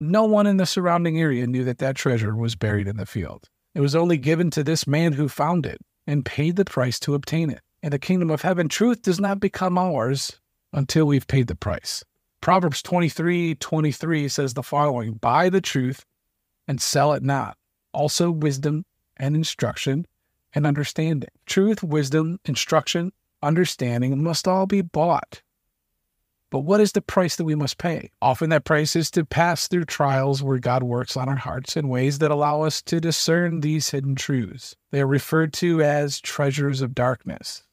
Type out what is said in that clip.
No one in the surrounding area knew that that treasure was buried in the field. It was only given to this man who found it and paid the price to obtain it. In the kingdom of heaven, truth does not become ours until we've paid the price. Proverbs 23 23 says the following Buy the truth and sell it not. Also, wisdom and instruction and understanding. Truth, wisdom, instruction, understanding must all be bought. But what is the price that we must pay? Often that price is to pass through trials where God works on our hearts in ways that allow us to discern these hidden truths. They are referred to as treasures of darkness.